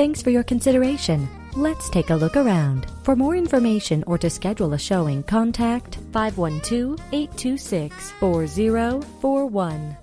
Thanks for your consideration. Let's take a look around. For more information or to schedule a showing, contact 512 826 4041.